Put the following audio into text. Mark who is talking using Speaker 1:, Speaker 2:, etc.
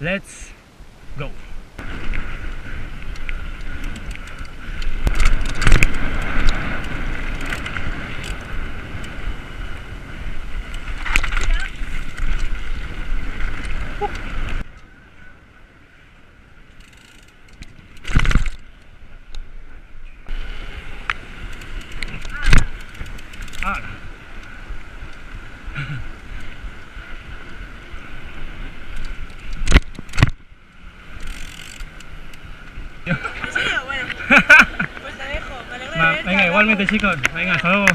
Speaker 1: let's go Ah. igualmente chicos. Venga, hasta luego.